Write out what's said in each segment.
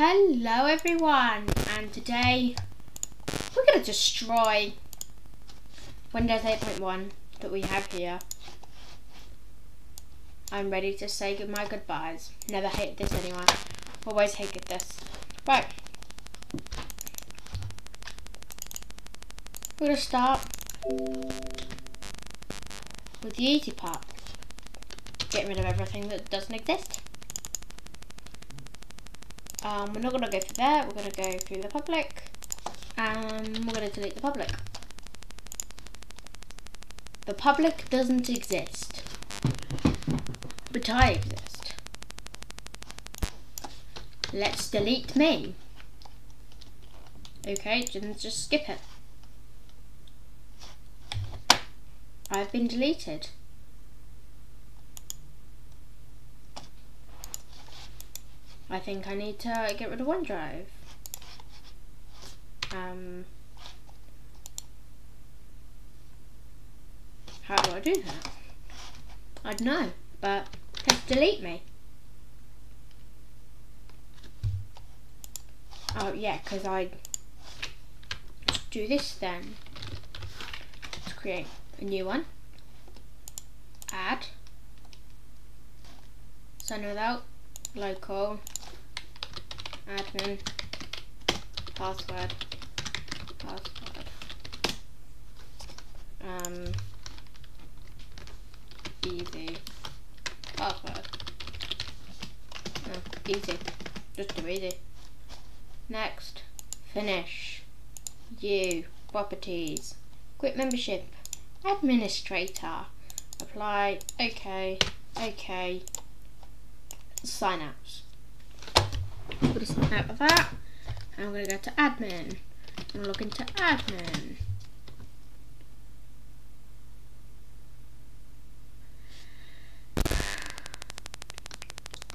Hello everyone, and today we're going to destroy Windows 8.1 that we have here. I'm ready to say my goodbyes. Never hated this anyway. Always hated this. Right. We're going to start with the easy part. Get rid of everything that doesn't exist. Um, we're not going to go through there, we're going to go through the public, and we're going to delete the public. The public doesn't exist, but I exist. Let's delete me. Okay, just skip it. I've been deleted. I think I need to get rid of OneDrive. Um, how do I do that? I don't know, but just delete me. Oh yeah, because I do this then. Let's create a new one. Add. Sign without local admin. Password. Password. Um easy password. No, easy just do easy next. Finish. You. Properties. Quit membership. Administrator. Apply. Okay. Okay. Sign out I'm going to out of that. And I'm going to go to admin. And log into admin.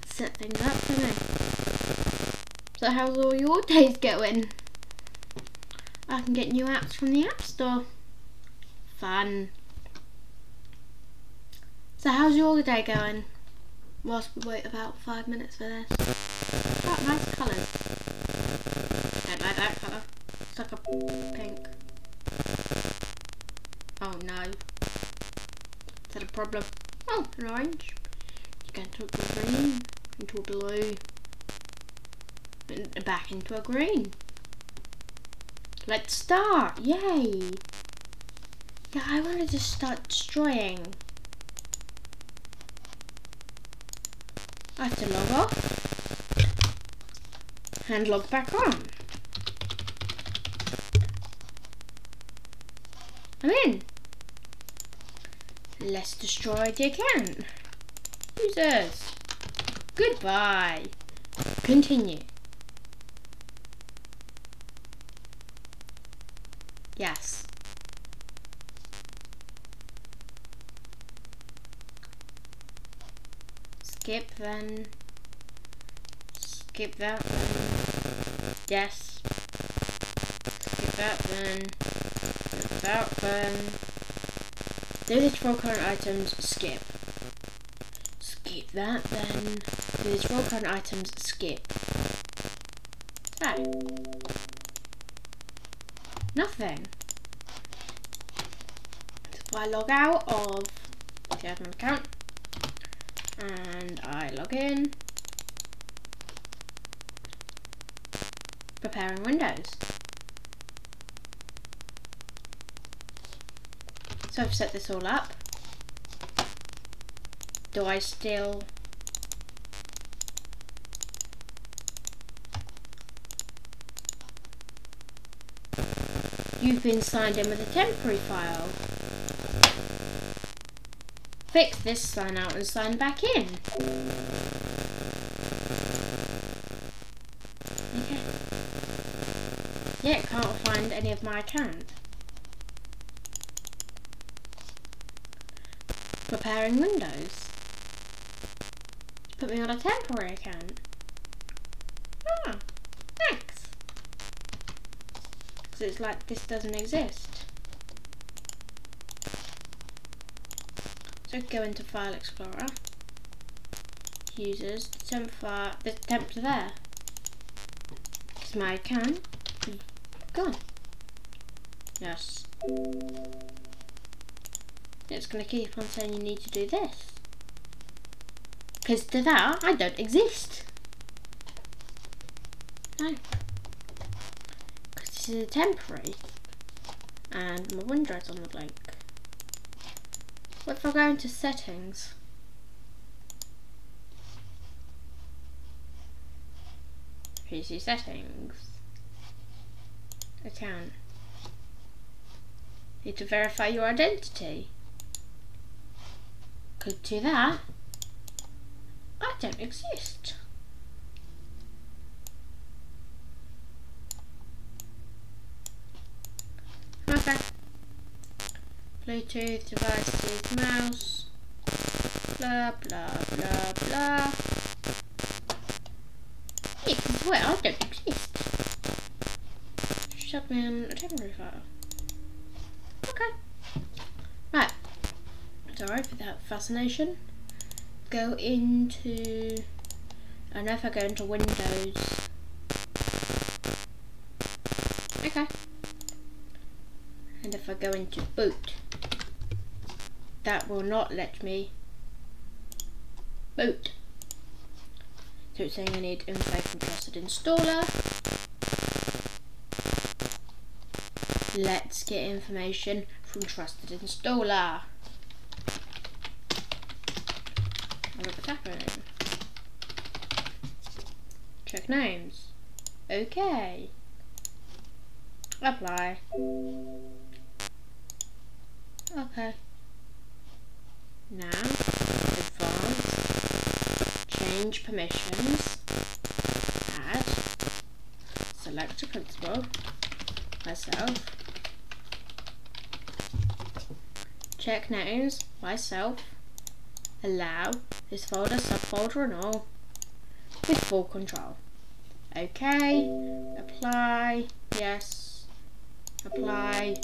Set things up for me. So how's all your days going? I can get new apps from the App Store. Fun. So how's your day going? Whilst we wait about five minutes for this. Nice colours. Don't like that colour. It's like a pink. Oh no. Is that a problem? Oh, an orange. You go into a green, into a blue, and back into a green. Let's start! Yay! Yeah, I wanted to just start destroying. I have to log off and log back on. I'm in. Let's destroy the account. Users. Goodbye. Continue. Yes. Skip then. Skip that. Yes. Skip that then. Skip that then. Do this for current items, skip. Skip that then. Do this for current items, skip. So. Nothing. So I log out of the admin account, and I log in. Preparing Windows. So I've set this all up. Do I still You've been signed in with a temporary file. Fix this sign out and sign back in. Okay. Yeah, can't find any of my account. Preparing Windows. Put me on a temporary account. Ah, thanks. Because it's like this doesn't exist. So go into File Explorer, Users, temp file, the temp's there. Because my account gone. Yes. It's going to keep on saying you need to do this. Because to that, I don't exist. No. Because this is a temporary. And my window's on the blank. What if I go into settings? PC settings. Account. Need to verify your identity. Could do that. I don't exist. Okay. Bluetooth devices, mouse, blah blah blah blah. Well, I don't. On a temporary file. Okay. Right. Sorry for that fascination. Go into. I know if I go into Windows. Okay. And if I go into boot, that will not let me boot. So it's saying I need info trusted installer. Let's get information from trusted installer. Check names. Okay. Apply. Okay. Now, advanced, change permissions, add, select a principal, myself, check names, myself, allow, this folder, subfolder and all, with full control. Okay, apply, yes, apply,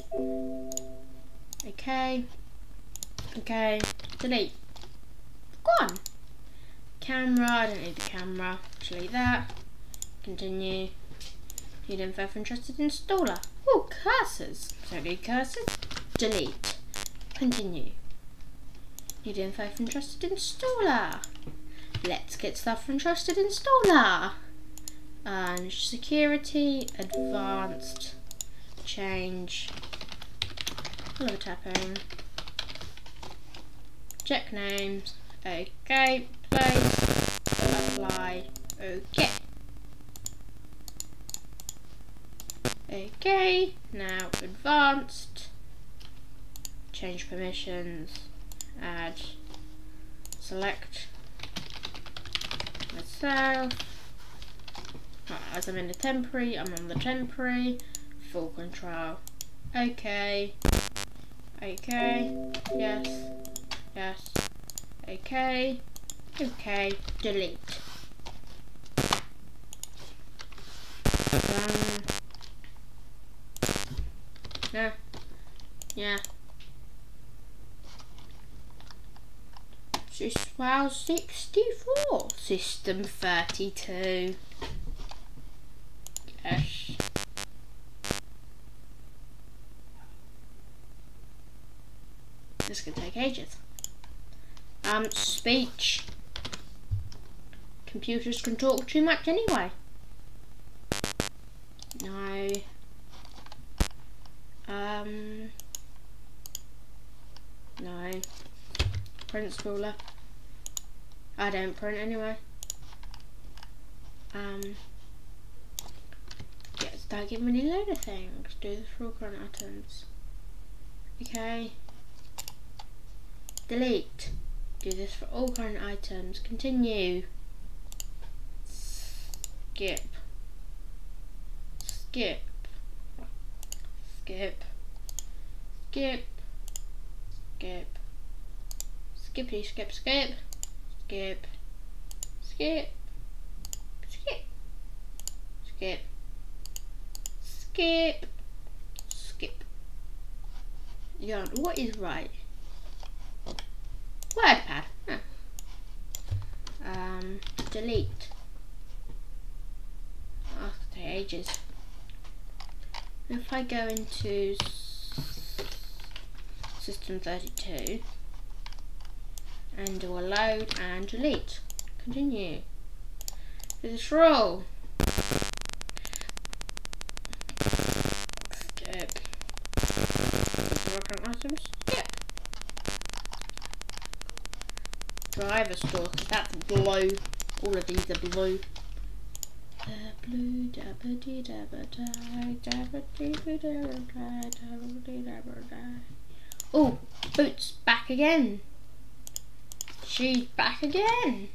okay, okay, delete. Gone. Camera, I don't need the camera, delete that, continue, need info from trusted installer. Oh, cursors, don't need cursors, delete, continue. Need info from trusted installer. Let's get stuff from trusted installer. And security, advanced, change, Oliver Tapping, check names, okay, place, apply, okay. Okay, now advanced, change permissions, add, select myself. as I'm in the temporary, I'm on the temporary, full control. Okay, okay, yes, yes, okay, okay, delete. Um, yeah, yeah. Wow 64, System 32. Yes. This could take ages. Um, speech. Computers can talk too much anyway. No. Um. No. Print spooler. I don't print anyway. Um. Yeah, start giving me a load of things. Do the for all current items. Okay. Delete. Do this for all current items. Continue. Skip. Skip. Skip. Skip. Skip. Skippy skip skip. Skip. Skip. Skip. Skip. Skip. Skip. Yeah, what is right? WordPad. Huh. Um, delete. Oh, ages. If I go into System 32 and do a load and delete, continue. Do this roll. Skip. On items. Skip. Driver store, that's blue. All of these are blue. Blue. Oh, Boots back again. She's back again.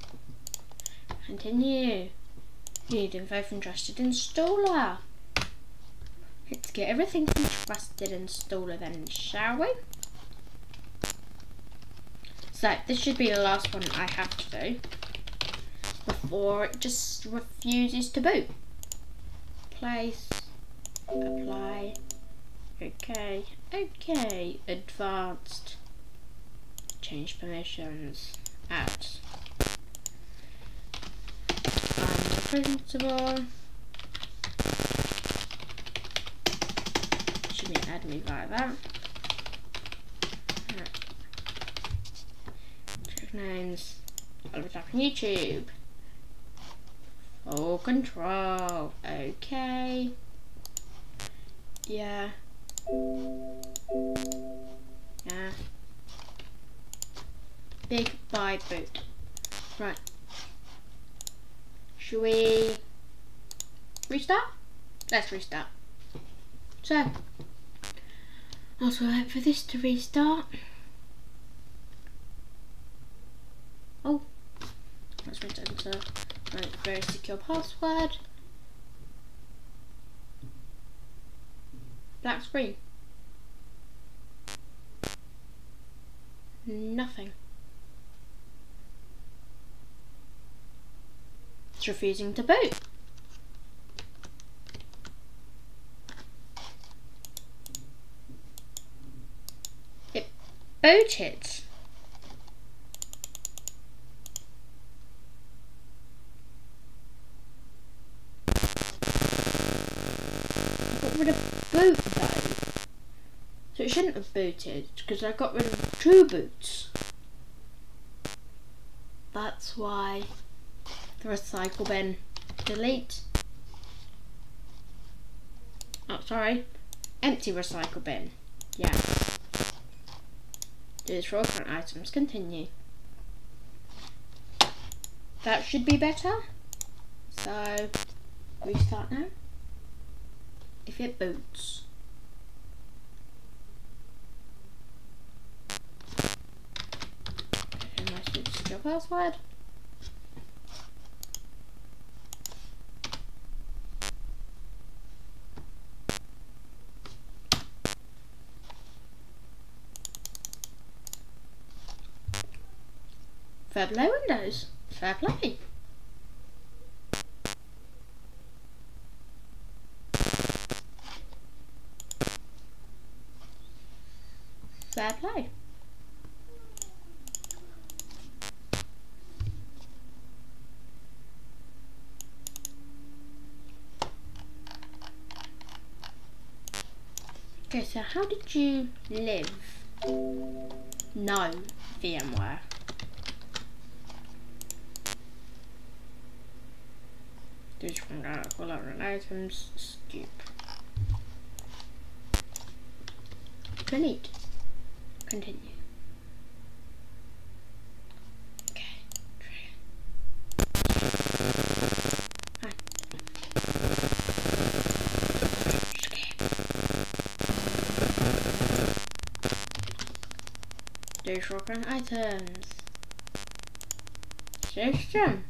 Continue. Need info from Trusted Installer. Let's get everything from Trusted Installer then, shall we? So, this should be the last one I have to do before it just refuses to boot. Place, apply, okay, okay, advanced, change permissions, out. Um, the principal. Should be add me via that. Check names. I'll be on YouTube. Full control. Okay. Yeah. Yeah. Big buy boot. Right. Should we restart? Let's restart. So, also wait for this to restart. Oh, let's enter my very secure password. Black screen. Nothing. It's refusing to boot. It booted. boot though. So it shouldn't have booted because I got rid of two boots. That's why the recycle bin. Delete. Oh, sorry. Empty recycle bin. Yeah. Do this for all current items. Continue. That should be better. So, restart now. If it boots. And password. Fair play Windows. Fair play. Fair play. Okay, so how did you live? No VMware. Just from out all out items, skip. Delete. Continue. Skip. Do shotgun items. System.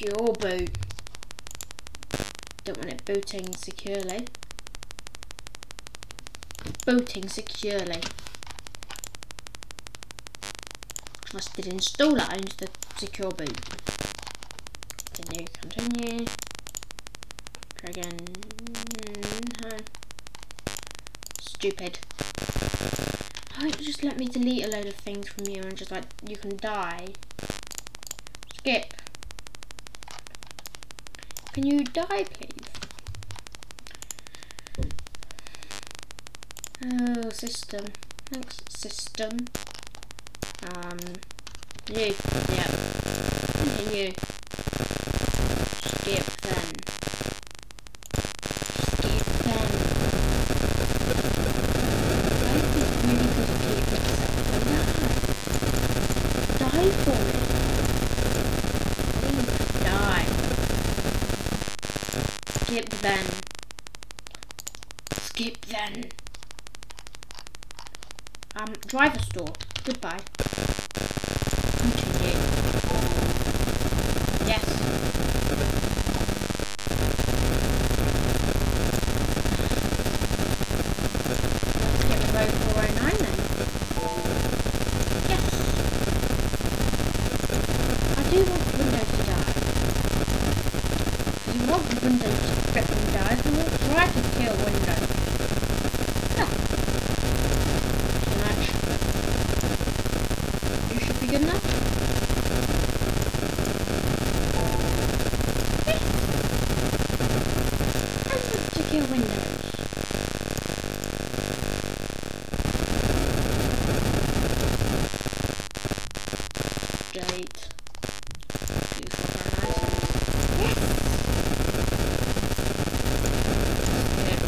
Secure boot. Don't want it booting securely. Booting securely. Trusted installer owns the secure boot. Continue, continue. Try again. No. Stupid. Oh, Why don't you just let me delete a load of things from you and just like, you can die. Skip. Can you die, please? Oh, system. Thanks, system. Um, you. Yeah. Skip then. Skip then. Life is really good to keep itself alive. Die for it. Please die. Skip then. Skip then. Um, driver store. Goodbye. Continue. Yes. Let's get the road 409 then. Yes. I do want Windows to die. You want Windows to freaking die, then we'll try to kill Windows. Yeah. So much. You should be good enough. Yes. I want to kill Windows. Date. Two, four, nine, nine. Yes. Skip.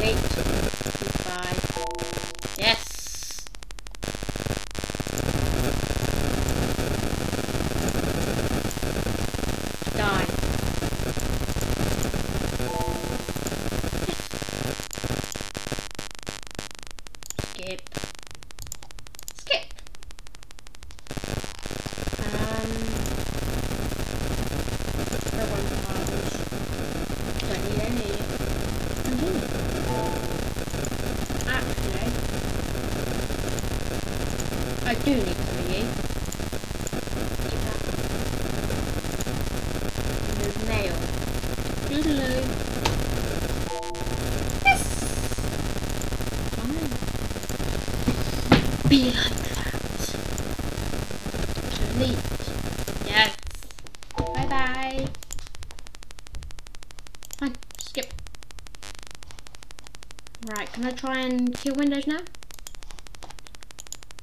Late. Goodbye. Yes. Die. Skip. Skip. Um. No one files. Don't need any. Continue. Actually, I do need three. Keep that. Remove mail. Doodaloo. Yes. Fine. Be like that. Delete. Yes. Bye bye. Fine. Skip. Right, can I try and kill Windows now?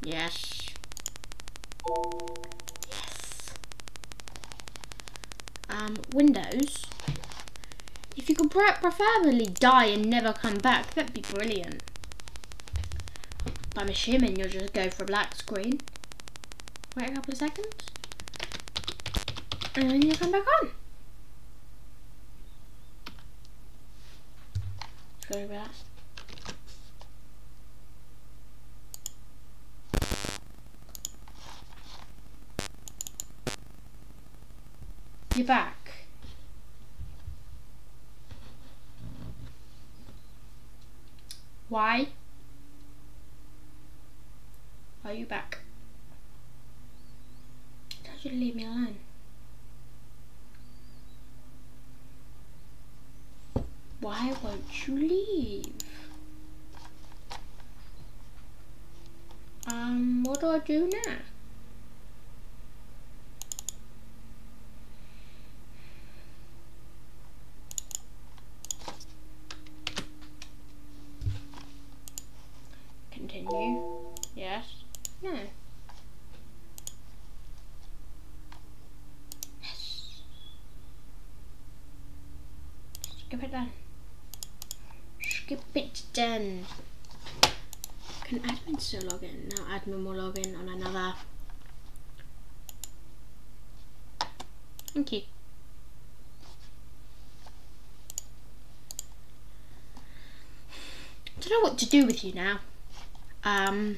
Yes. Yes. Um, Windows. If you could pre- preferably die and never come back, that'd be brilliant. I'm assuming you'll just go for a black screen. Wait a couple of seconds. And then you come back on. Sorry about that. You're back. Why? Are you back? I told you to leave me alone. Why won't you leave? Um, what do I do now? Continue. Yes. No. Yes. Skip it then. Skip then. Can admin still log in? No, admin will log in on another. Thank you. don't know what to do with you now. Um,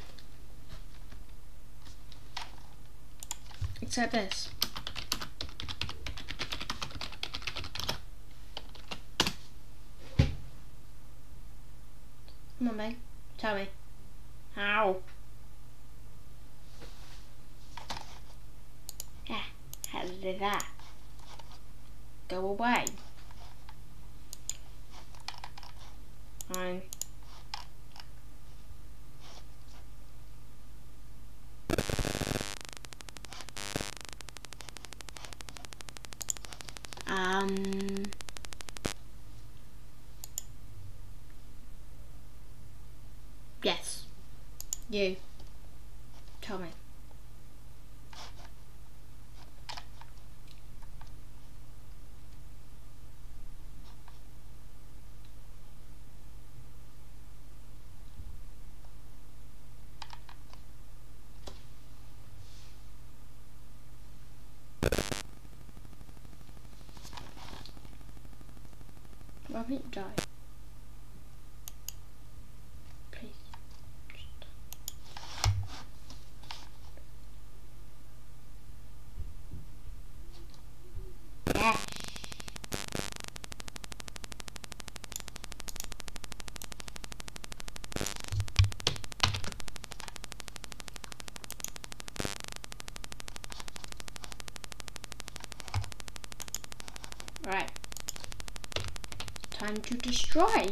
except this. Come on, babe. Tell me. How? Yeah, how did that? Go away. Fine. You. Tell me. Why haven't died? Please. Yes. Right. Time to destroy.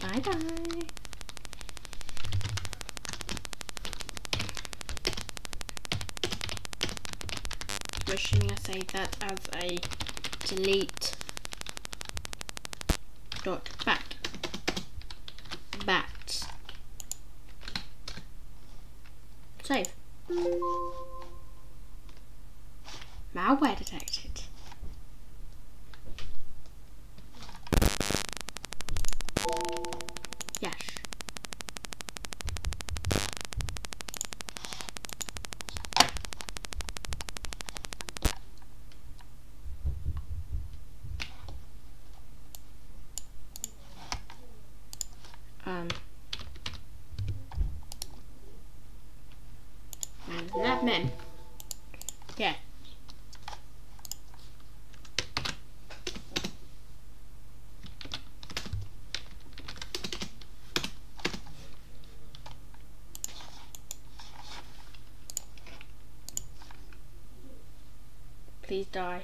Bye bye. Assuming I say that as a delete dot bat admin yeah Please die.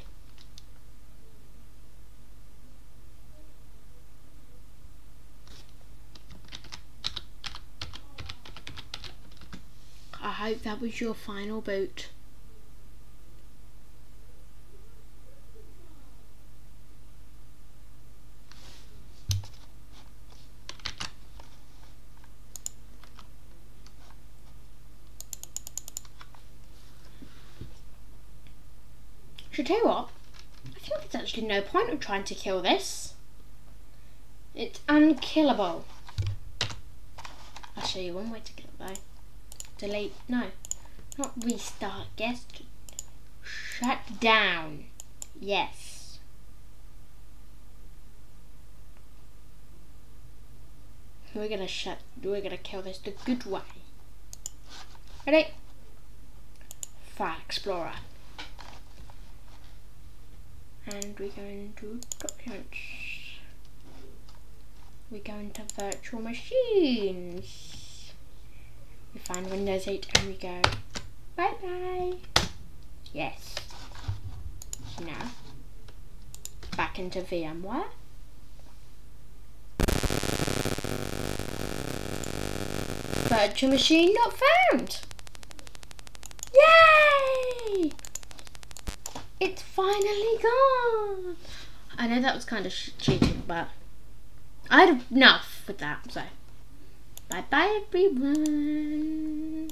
Hope that was your final boot. Should tell you what? I feel there's actually no point of trying to kill this. It's unkillable. I'll show you one way to kill. Delete. No. Not restart. Guess. Shut down. Yes. We're gonna shut. We're gonna kill this the good way. Ready? File Explorer. And we're going to documents. We go into virtual machines. We find Windows 8 and we go bye bye. Yes. Now back into VMware. Virtual machine not found. Yay! It's finally gone. I know that was kind of cheating, but I had enough with that. So, Bye bye, everyone.